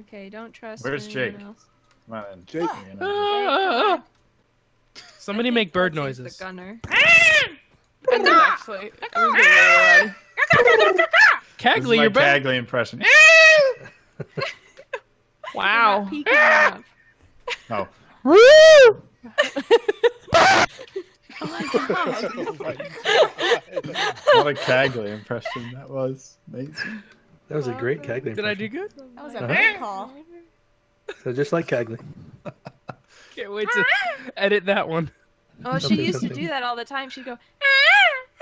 Okay, don't trust Where's anyone Jake? else. Come on in. Jake. You know. Somebody I think make bird Puddzee's noises. The gunner. I did actually. I was gonna run. This is Cagley, my you're back. Cagley impression. Wow. Peeking enough. Oh, Oh my god. Oh my God. what a Cagley impression that was. Amazing. That was a great Cagley. Did I do good? That was a Uh-huh. great call. So just like Cagley. Can't wait to edit that one. Oh, she Something, used to do that all the time. She'd go,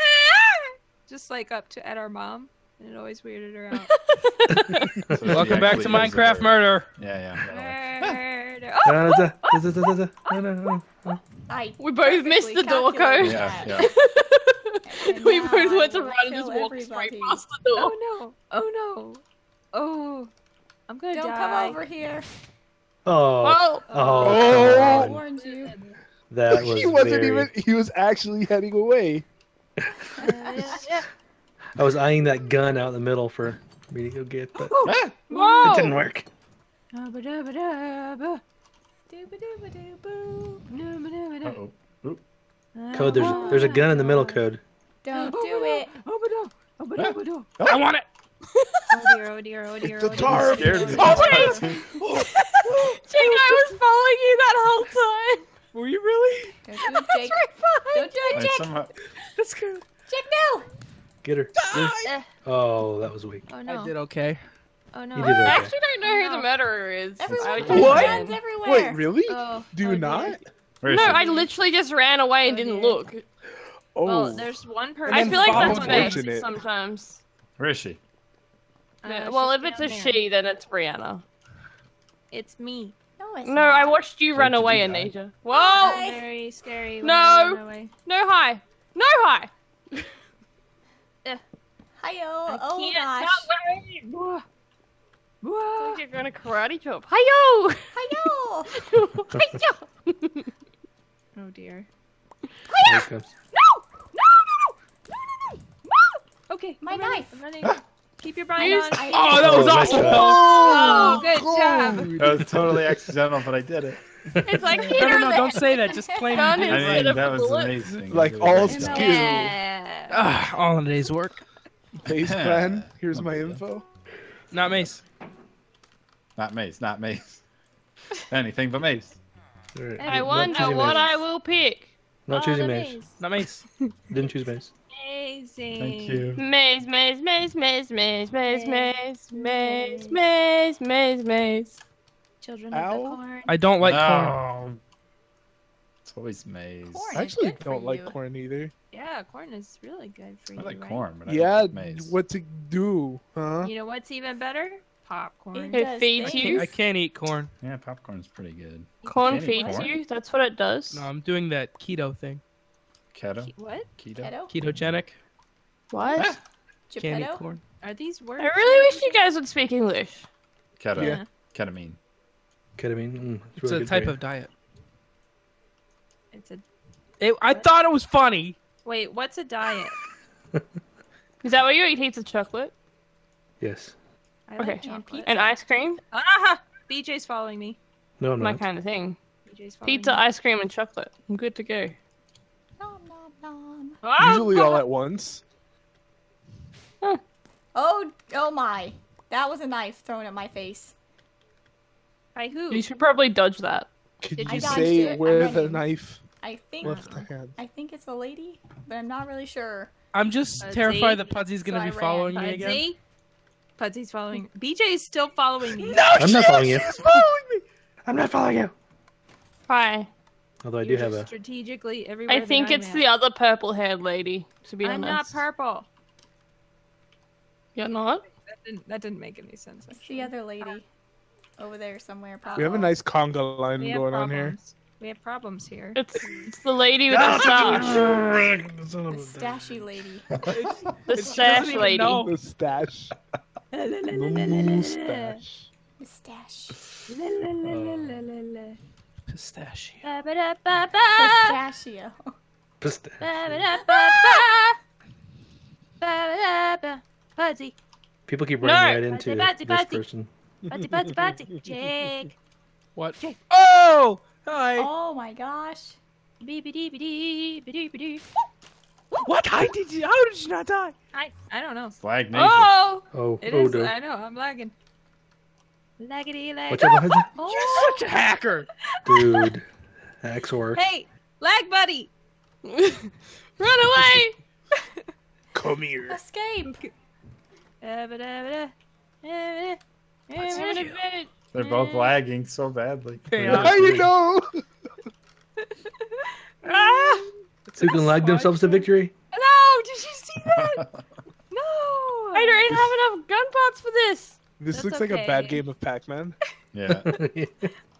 just like up to at our mom, and it always weirded her out. So Welcome back to Minecraft. Murder. Yeah, yeah. Murder. Oh. I We both missed the door code. Yeah, yeah. And we now both went to run and kill just walk straight past the door. oh no! Oh no! Oh, I'm gonna Don't die. come over here. Oh, Well, oh, Oh. come I warned you. That was he wasn't very... even. He was actually heading away. Uh, yeah. I was eyeing that gun out in the middle for me to go get, but whoa. it didn't work. Ba-da-ba-da-ba. Doo-ba-doo-ba-doo-boo. Da-ba-da-ba-da. Uh-oh. Kohd, there's there's a gun in the middle. Kohd. Don't do it. Oh, ba-da. Oh, ba-da-ba-da. I want it. Oh dear, oh dear, oh dear, The oh dear. tar- Scared me. Oh, wait. Jake, I was following you that whole time. Were you really? Don't do it, Jake. Don't do it, Jake. somehow, That's good. Jake, no. Get her. Eh. Oh, that was weak. Oh no. I did okay. Oh no. You did I actually don't know who the murderer is. Everyone I puts just What? everywhere. Wait, really? Oh, Do you oh, not? No. I literally just ran away and Oh, didn't dear. look. Oh, Well, there's one person. I feel like follow that's unfortunate. me sometimes. Where is she? Uh, Yeah, well, if it's a there. she, then it's Brianna. it's me. No, it's No, not. I watched you Wait, run away, you die? Eneija. Whoa! Hi. Very scary. No. I run away. No hi. No hi. Hi-yo. Oh can't gosh. Whoa. I Whoa. you're gonna karate chop. Hi-yo! Hi-yo. Hi-yo! Oh dear. Here Okay. My I'm running, knife. I'm running. Keep your brain on. I- Oh, that was Oh, awesome. job. Oh, good job. That was totally accidental, but I did it. It's like No, here no, no, don't say that. Just claim Gun you is- did I mean, of that was bullet. amazing. Like all did it. skill. Yeah. Ah, all in a day's work. Base plan. Here's my info. Not Mace. Not Mace, not Mace. Anything but Mace. I Not wonder choosing what I will pick. Not choosing the Mace. Not Maze. Didn't choose Mace. Amazing. Thank you. Maze, maze, maze, maze, maze, maze, maze, maze, maze, maze, maze. Children Ow. of the corn. I don't like corn. It's always Maze. Corn. I actually don't like you. corn either. Yeah, corn is really good for you. I like right? corn, but I Yeah, like Maze. what to do, huh? You know what's even better? Popcorn. It It feeds you. I can't eat corn. Yeah, popcorn's pretty good. Corn feeds corn? you. That's what it does. No, I'm doing that keto thing. Keto? What? Keto? Keto? Ketogenic. What? Can't eat Geppetto? corn. Are these words? I really wish you guys would speak English. Keto. Yeah. Ketamine. Ketamine. Mm, It's really a type you. of diet. It's a. It, I thought it was funny. Wait, what's a diet? Is that why you eat heaps of chocolate Yes. I Okay. like and ice cream? Ah! BJay's following me. No, I'm My not. kind of thing. BJay's following Pizza, me. ice cream, and chocolate. I'm good to go. Ah! Usually all at once. Oh, oh my. That was a knife thrown at my face. By who? You should probably dodge that. Could Did you you say it? where the knife I think left the hand? I think it's a lady, but I'm not really sure. I'm just terrified that Puddzee's gonna So be ran. following me again. Puddzee? Puddzee's following. BJ is still following me. No, I'm not following you. following me. I'm not following you. Hi. Although I do have a. strategically everywhere. I think it's at. the other purple-haired lady. To be honest. I'm not purple. You're not. That didn't, that didn't make any sense. It's the other lady over there somewhere. Probably. We have a nice conga line We have going on here. problems. We have problems here. It's it's the lady with the stash. the stashy lady. The stash even lady. know. The stash. The mustache. The stash. Pistachio. Pistachio. Puddzee. People keep No. running right into Buzzy, buzzy, this buzzy. person. Butty, butty, butty. Jake. What? Oh! Hi. Oh my gosh. What? How did you? How did you not die? I I don't know. Flag Nation. Oh, Oh, it oh, is. no. I know. I'm lagging. Laggity lag. Watch out you. Oh. You're such a hacker. Dude. Axor. Hey, lag buddy. Run away! Come here. Escape. Da-ba-da-ba-da, da-ba-da, What's da-ba-da. in it? They're both lagging so badly. Hey, uh, How you asleep. know? Ah! Who can lag themselves to victory? No! Did you see that? No! I don't even have enough gun parts for this. This That's looks like a bad game of Pac-Man. yeah.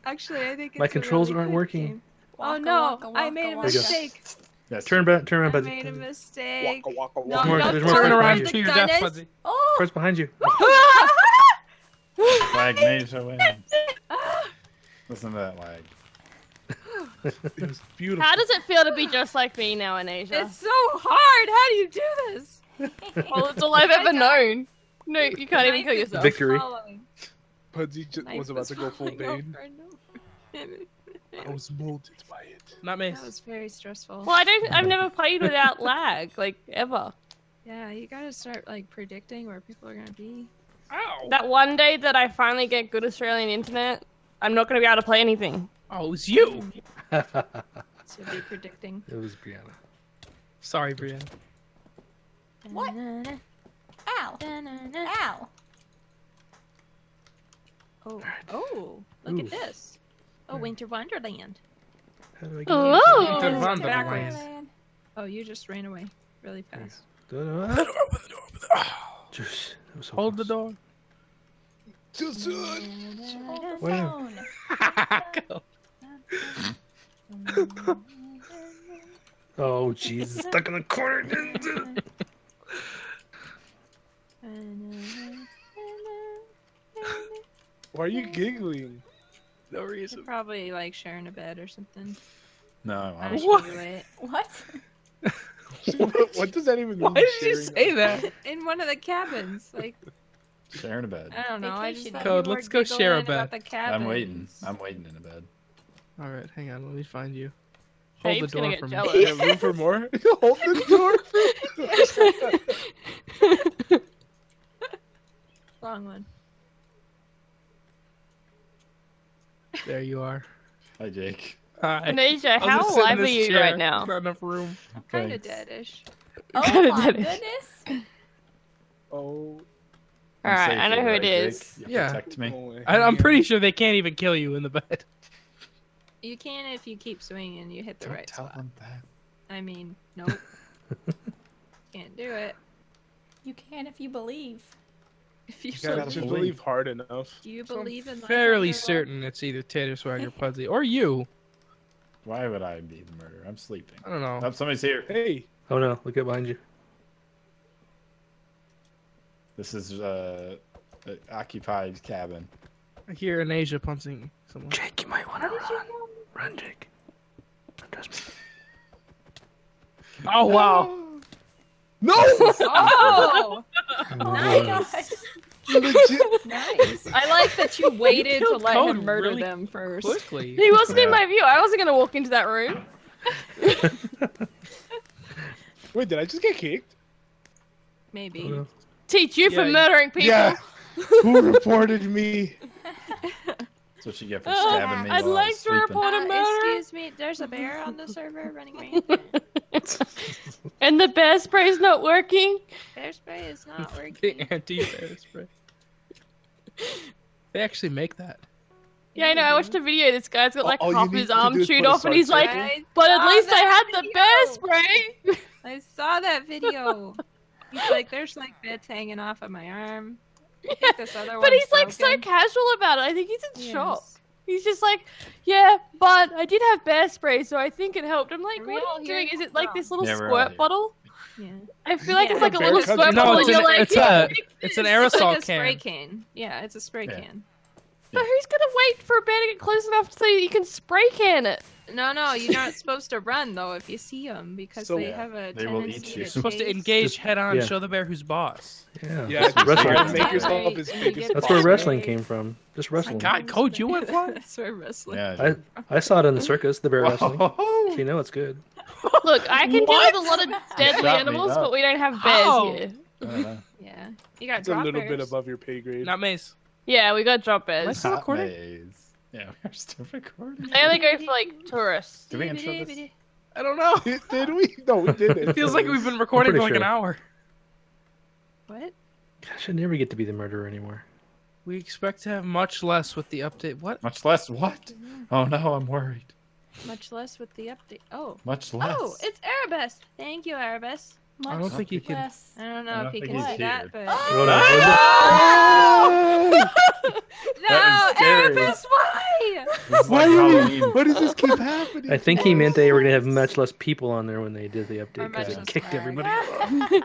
Actually, I think it's My a controls really aren't good working. game. Waka, oh no! waka, I made a waka. There you go. mistake. Yes. turn back. Turn around, I made a mistake. Waka, waka, No, waka. more- don't there's more turn around to your death, is- Fuzzy. Oh, Cards behind you. Flag Nation wins. Listen to that lag. It was beautiful. How does it feel to be just like me now Eneija? It's so hard. How do you do this? Well, it's all I've ever known. No, you can't even kill yourself. was Victory. following. Puddzee just was about to go full Bane. I was molded by it. Not me. That was very stressful. Well, I don't. I've never played without lag, like ever. Yeah, you gotta start like predicting where people are gonna be. Ow. That one day that I finally get good Australian internet, I'm not gonna be able to play anything. Oh, it was you. it So be predicting. It was Brianna. Sorry, Brianna. What? Da-na-na, Ow. da-na-na. Ow. Oh, oh, look Ooh. at this. Oh, Winter Wonderland. How do I get Oh. Winter Wonderland. Oh, you just ran away really fast. Da-da. Open the door. Open the door. Just- that was so Hold the door. Just Hold the Wow. phone. Oh, jeez. it's Stuck in the corner. Why are you giggling? No You're reason. probably like sharing a bed or something. No, I I was What? What? what, what does that even mean? Why did you say that? In one of the cabins, like sharing a bed. I don't know. I just Vacation. thought Kohd, let's go share a bed. I'm waiting. I'm waiting in a bed. All right, hang on. Let me find you. Hold Dave's the door get for me. jealous. Yeah, room for more? Hold the door. Wrong one. There you are. Hi, Jake. Hi. Nasia, how just sitting in alive are you chair. right now? Not enough room. Kind of deadish. Oh my did it. goodness. Oh, I'm Alright, safe I know who right, it is. Yeah. Protect me. I, I'm pretty sure they can't even kill you in the bed. You can if you keep swinging. You hit the Don't right tell spot. them that. I mean, nope. Can't do it. You can if you believe. If you, You gotta gotta believe. believe hard enough. do you So I'm believe in life fairly certain it's either Ted or Swag or Puddzee or you. Why would I be the murderer? I'm sleeping. I don't know. Oh, somebody's here. Hey, Oh no, look up behind you. This is uh, an occupied cabin. I hear Eneija punching someone. Jake, you might want to run. Run, Jake. Trust me. Oh wow! No! Oh, Oh my gosh. Legit. nice. I like that you waited to killed let Kohd him murder really them first. Quickly. He wasn't in my view. I wasn't gonna walk into that room. Wait, did I just get kicked? Maybe. No. Teach you Yeah, for murdering people. Yeah. Who reported me? That's what you get for Oh, stabbing me I'd while I like to sleeping. report- What a Uh, excuse me, there's a bear on the server running around. and the bear spray's not working. Bear spray is not working. the working. anti-bear spray. They actually make that. Yeah, I know. I watched a video. This guy's got oh, like All you half his arm chewed off, and he's like. I "But at least I that had the bear spray." I saw that video. He's like, there's like bits hanging off of my arm. I think this other but one's he's like so casual about it. I think he's in Yes. shock. He's just like, "Yeah, but I did have bear spray, so I think it helped." I'm like, Are "What are you doing? Is it like this little Yeah, squirt here. bottle?" Yeah. I feel like Yeah. it's like a little squirt is- No, bottle, it's and an, you're like, it's "Yeah, a take it's an this." It's aerosol like a spray can. can. Yeah, it's a spray Yeah. can. But who's gonna wait for a bear to get close enough so you can spray can it? No, no, you're not supposed to run though if you see them because So- they Yeah, have a they will tendency eat you. to supposed to engage Just- head on, yeah. show the bear who's boss. Yeah, that's Yeah, what just wrestling. try to is. make yourself Right, as you big get That's where wrestling came from. Just wrestling. God, Kohd, you went for it? Wrestling. Yeah. I I saw it in the circus, the bear wrestling. Whoa. So you know it's good. Look, I can deal with a lot of deadly animals, but we don't have bears How? here. I. Uh-huh. Yeah, you got It's a little bears. bit above your pay grade. Not maze. Yeah, we got drop Am I bears. still Not recording? maze. Yeah, we're still recording. They only go for like tourists. Did we intro this? I don't know. Did, did we? No, we didn't. It feels like we've been recording for pretty like an hour. What? Gosh, I never get to be the murderer anymore. We expect to have much less with the update. What? Much less what? Oh no, I'm worried. Much less with the update. Oh. Much oh, less. Oh, it's Erebus. Thank you, Erebus. I don't think he can. Less. I don't know I if don't he can he's see that, but oh, Hold on, no, That. Erebus, why? Why, like do Halloween. we, why does this keep happening? I think he meant they were gonna have much less people on there when they did the update because it kicked lag. everybody.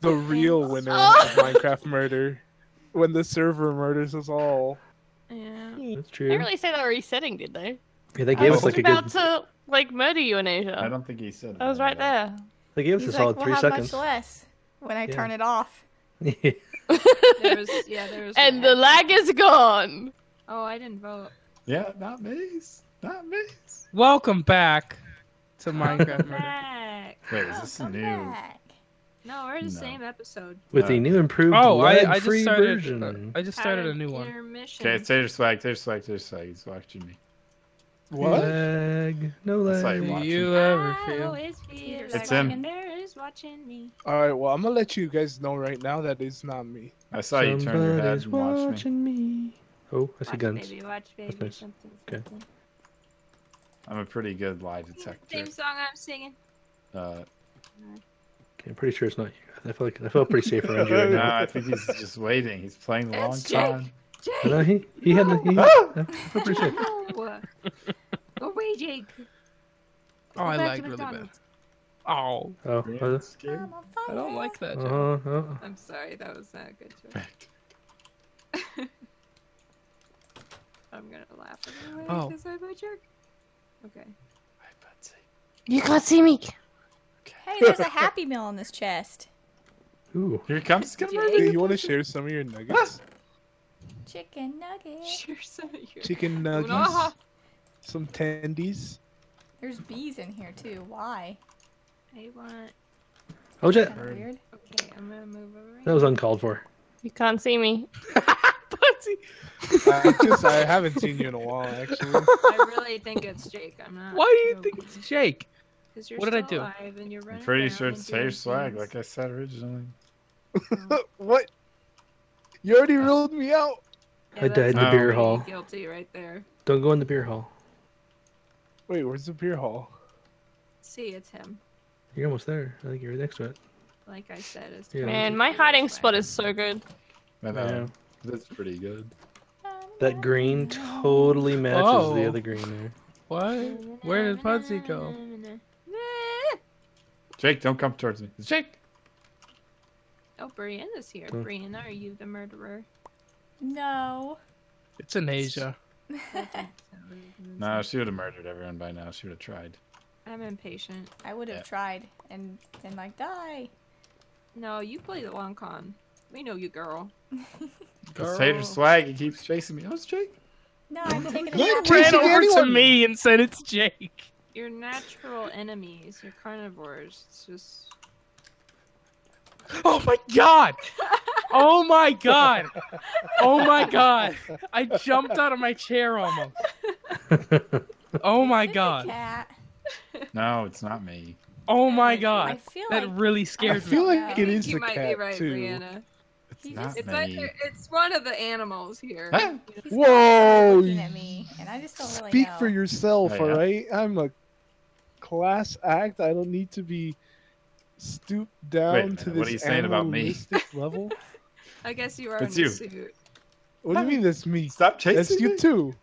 the real winner oh. of Minecraft murder when the server murders us all. Yeah. Hmm. That's true. didn't really say they were resetting, did they? Yeah, they I gave was us like a about good. to like murder you Eneija. I don't think he said. I was right there. They gave us He's a like, solid we'll three have seconds. much less when I Yeah. turn it off. There was, yeah, there was. and lag. the lag is gone. Oh, I didn't vote. Yeah, not maze. Not maze. Welcome back to Minecraft Murder. Back. Wait, is this a Come new? back. No, we're the No. same episode. With the Uh, new improved Oh, I, I just lag-free started. version. uh, I just started a new one. Intermission. Okay, Taterswag, Tater Swag, Taterswag. He's watching me. What? Lag, no That's how you Do watch you it. ever I feel? always feel It's him. a bear watching me. All right, well, I'm gonna let you guys know right now that it's not me. I saw you turn your head Somebody's and watch me. me. Oh, I see Watch guns. baby, watch baby, nice. something, Okay. something. I'm a pretty good lie detector. Same song I'm singing. Uh, Okay, I'm pretty sure it's not you. I feel like I feel pretty safe around you right no. I think he's just waiting. He's playing the long It's Jake. con. But no, he he had the, he, Ah! I feel pretty safe. No. Go away, Jake. Oh, I Go back lagged really bad. Oh, Oh, Yeah, oh, it's. I'm I don't like that. uh, joke. oh, I'm sorry, that was not a good joke. I'm gonna laugh anyway Oh. because I'm a jerk. Okay. You can't see me. Hey, there's a Happy Meal in this chest. ooh. Here he comes. He's gonna Jake. murder Hey, you. you want to share some of your nuggets? Chicken nugget. Share some of your. Chicken nuggets, Unaha. some tendies. There's bees in here too. Why? I want. Oh, Jet. Weird. Okay, I'm gonna move over. That was uncalled for. You can't see me. I just I haven't seen you in a while actually. I really think it's Jake. I'm not. Why do you joking. think it's Jake? 'Cause you're what did I do? alive and you're I'm pretty sure it's doing Taterswag, things. like I said originally. Oh. what? You already oh. ruled me out. Yeah, I died in the No. beer pretty hall. Guilty right there. Don't go in the beer hall. Wait, where's the beer hall? See, it's him. You're almost there. I think you're right next to it. Like I said, it's Yeah. Man, my hiding spot is so good. I know. Yeah. That's pretty good. That green totally matches Oh. the other green there. What? Where did Pudsey go? Jake, don't come towards me. It's Jake. Oh, Brianna's here. Hmm. Brianna, are you the murderer? No. It's Eneija. No, she would have murdered everyone by now. She would have tried. I'm impatient. I would have Yeah. tried and been like, die. No, you play the long con. We know you, girl. It's Taterswag. He keeps chasing me. Oh, it's Jake. No, I'm taking a What? nap. Chasing Ran over to me and said it's Jake. You're natural enemies. You're carnivores. It's just. Oh my god! Oh my god! Oh my god! I jumped out of my chair almost. Oh my god! Cat. No, it's not me. Oh my I god! feel That like really I scared me. I feel Yeah. like I it think you the might cat be right, too. Brianna. It's He not just- It's me. either it's one of the animals here. Huh? he's Whoa, Whoa! Looking at me, and I just don't really Speak know. for yourself, Oh, all yeah? right? I'm a class act. I don't need to be stooped down minute, to this what are you saying about me? animalistic level. I guess you are That's in the you. suit. What do you mean that's me? Stop chasing That's you me. too.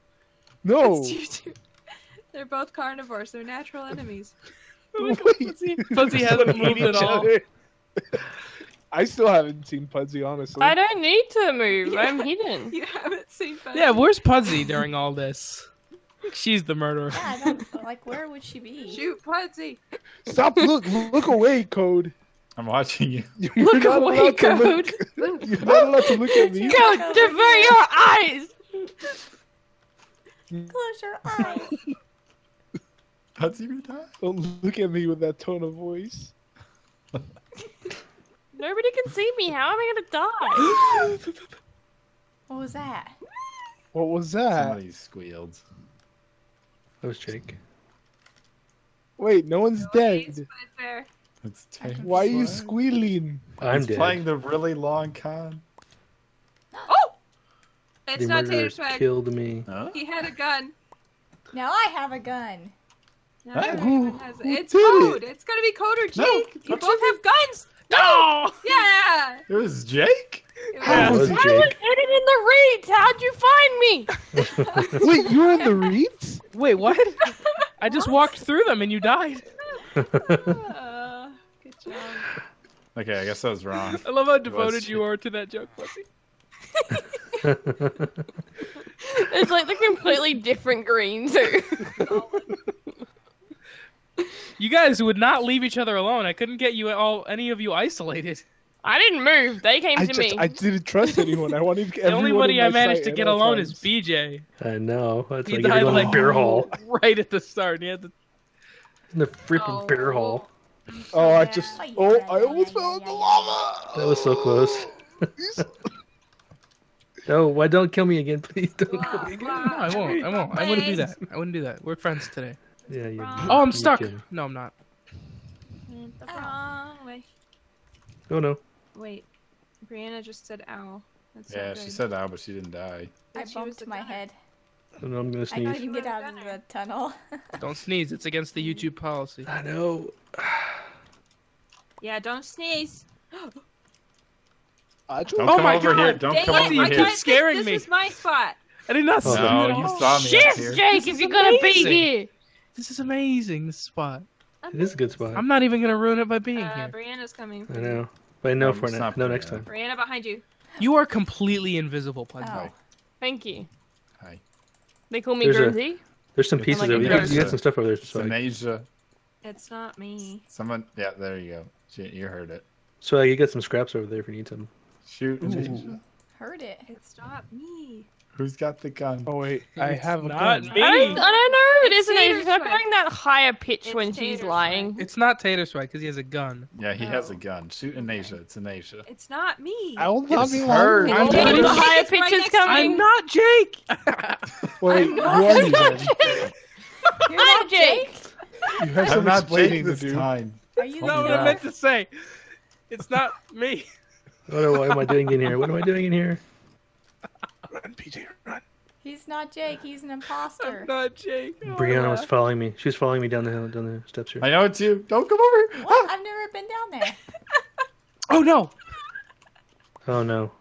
No. It's you two. They're both carnivores. They're natural enemies. Wait. Puddzee hasn't moved at all. I still haven't seen Puddzee, honestly. I don't need to move. Yeah. I'm hidden. You haven't seen. Bugsy. Yeah, where's Puddzee during all this? She's the murderer. Yeah, I don't, like where would she be? Shoot, Puddzee. Stop! Look! Look away, Kohd. I'm watching you. You're Look not away, allowed to Kohd. look- You're not allowed to look at me. Go divert your eyes. Close your eyes. Puddzee you die? Don't look at me with that tone of voice. Nobody can see me. How am I gonna die? What was that? What was that? Somebody squealed. That was Jake. Wait, no one's He's dead. right there. It's Taylor Why are you squealing? I'm He's dead. playing the really long con. Oh! It's the not murderer Taterswag. killed me. Huh? He had a gun. Now I have a gun. Now Huh? everyone has it. Who It's did it? Kohd. It's gonna be Kohd or Jake. No, you don't both you have guns. No! Yeah. It was Jake? It How was- was it I was hidden in the reeds. How'd you find me? Wait, you were in the reeds? Wait, what? I just walked through them and you died. Uh, good job. Okay, I guess I was wrong. I love how was devoted you are to that joke, Pussy. It's like the completely different green too. You guys would not leave each other alone. I couldn't get you all any of you isolated. I didn't move. They came I to just me. I didn't trust anyone. I wanted The only everyone buddy I managed to get all alone is. BJay. I know. That's He like died in like the beer hall. right at the start. and He had to In the freaking beer Oh. hall. Oh, I just. Oh, I almost fell in the lava. That was so close. No, why don't kill me again, please? Don't kill me again. blah. No, I won't. I won't. I wouldn't do that. I wouldn't do that. We're friends today. Yeah, you. Oh, I'm stuck. can. No, I'm not. The wrong way. Oh no. Wait, Brianna just said ow. That's Yeah, not she said that, but she didn't die. I she bumped my gunner. head. Oh, no, I'm gonna sneeze. I couldn't get out of the tunnel. Don't sneeze. It's against the YouTube policy. I know. Yeah, don't sneeze. I Don't Oh come my over here. God, Don't Dang come it, over I here. thought Keep scaring this, me. This is my spot. I did not Oh, see No, you Oh, saw me up Shift, here. Jake, This if you're gonna be here. This is amazing. This spot. It is a good spot. I'm not even gonna ruin it by being Uh, here. Brianna's coming. I For you. know. But I know Um, for now. not No, next time. Brianna behind you. You are completely invisible, Puddzee. Oh. Thank you. Hi. They call me There's a- There's some pieces like over a there. You got some stuff over there. It's Swag. Eneija. It's not me. Someone. Yeah, there you go. She, you heard it. Swag, you got some scraps over there if you need some. Shoot an Ooh. Asia. Heard it. It's not me. Who's got the gun? Oh wait, I It's have a not gun. me. I don't, I don't know if It's is an Tater Asian. Stop Swift. that higher pitch It's when Tater she's Swift. lying. It's not Taterswag because he has a gun. Yeah, he has Oh. a gun. Shoot Eneija. It's Eneija. It's not me. I will not It's be her. lying. I'm Jake, the higher It's pitch is next to me. coming. I'm not Jake. Wait, who are you then? You're I'm not Jake. You have I'm some not Jake explaining to this do. time. Are you Oh That's the what I meant to say. It's not me. What am, what am I doing in here? What am I doing in here? Run, PJ, run. He's not Jake. He's an imposter. I'm not Jake. Oh, Brianna was following me. She was following me down the hill, down the steps here. I know it's you. Don't come over. What? Ah. I've never been down there. Oh no! Oh no.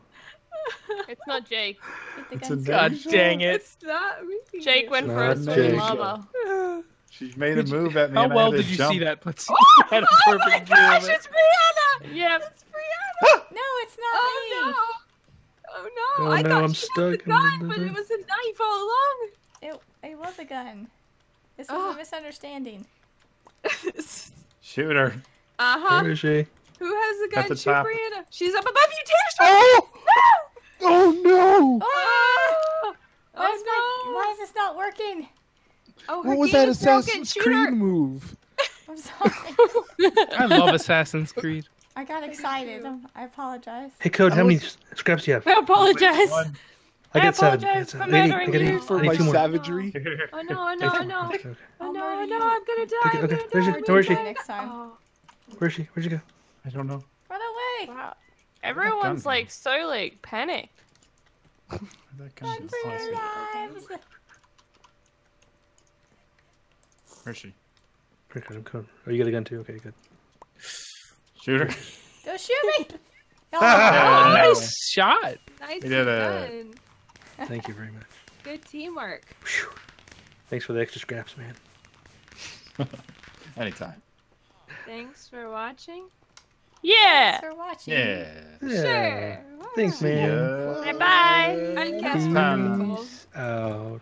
It's not Jake. Get the It's guns. a God Asia. dang it! It's not me. Jake went Not for a swim in Jake. lava. She made a move at me. How and well had did you jump. see that? But Oh, had a oh my perfect view gosh, it's Brianna! Yep. It's Brianna! No, it's not Oh me. no! Oh no! Oh, I no, thought I'm she stuck. had the gun, but it was a knife all along. It, it was a gun. This was Oh. a misunderstanding. Shoot her. uh huh. Where is she? Who has the gun? the Shoot top. Brianna. She's up above you, Tater Swift. Oh! Oh no! Oh! Why, is my, Oh why is this not working? Oh, What was game that is broken. Assassin's Creed her. move? I'm sorry. I love Assassin's Creed. I got excited. I apologize. Hey, Kohd, how many scraps do you have? I apologize. One. I I got seven. I apologize got for. I need- murdering you. For my more. savagery? Oh no! Oh no! Oh no! Okay, okay. Oh no! Oh no! I'm gonna die! Okay, okay. Where's she- where is she? Next time. Oh. Where's she? Where'd you go? I don't know. Run away. Wow. Everyone's like so like panicked. Where'd that gun Run for your lives. Where's she? Pretty good, I'm Kohd. Oh, you got a gun too? Okay, good. Shoot her. Don't shoot me. Oh, Yeah. Nice shot. Nice We did a- done. Thank you very much. Good teamwork. Phew. Thanks for the extra scraps, man. Anytime. Thanks for watching. Yeah. Thanks for watching. Yeah. Yeah. Sure. Thanks, Why not? man. Bye bye. I cast Peace Peace out.